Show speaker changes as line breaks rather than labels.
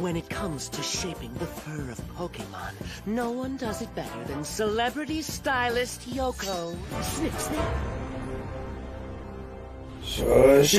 When it comes to shaping the fur of Pokemon, no one does it better than celebrity stylist Yoko. Snip, snip.
Shush,